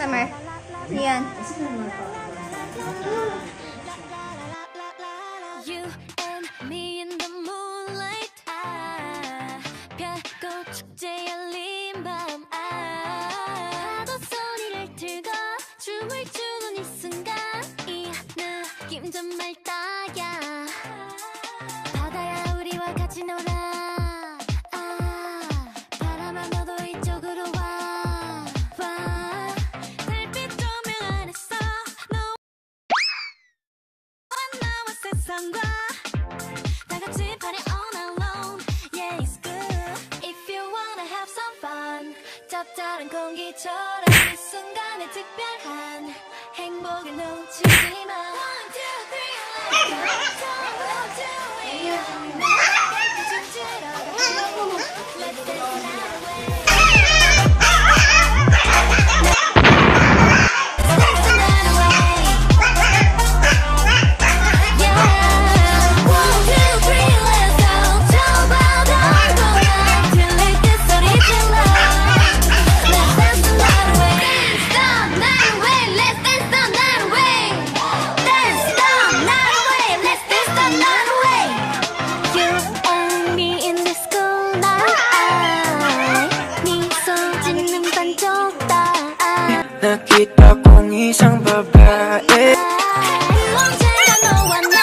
Summer. Yan. You and me in the moonlight. 짭짤한 공기처럼 이 순간에 특별한 행복을 놓치지 마 One, two, three, let's go Don't do it 춤추러 가 Let's dance night Nakita kong isang babae 언제나 너와 나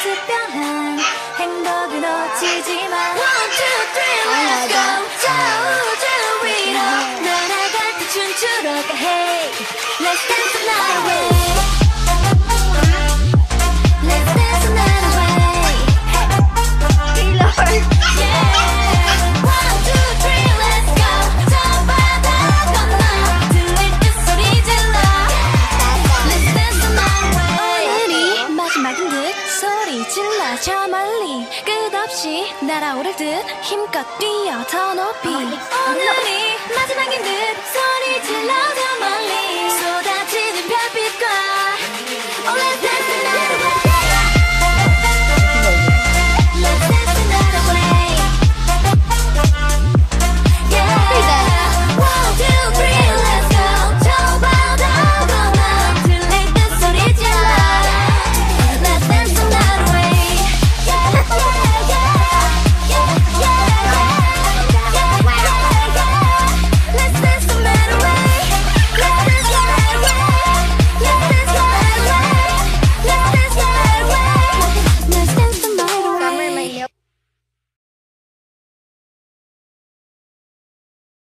특별한 행복을 놓치지 마 One two three let's go 저 우주 위로 날아갈 때 춤추러 가 Hey let's dance the night away 끝없이 날아오를 듯 힘껏 뛰어 더 높이 오늘이 마지막인 듯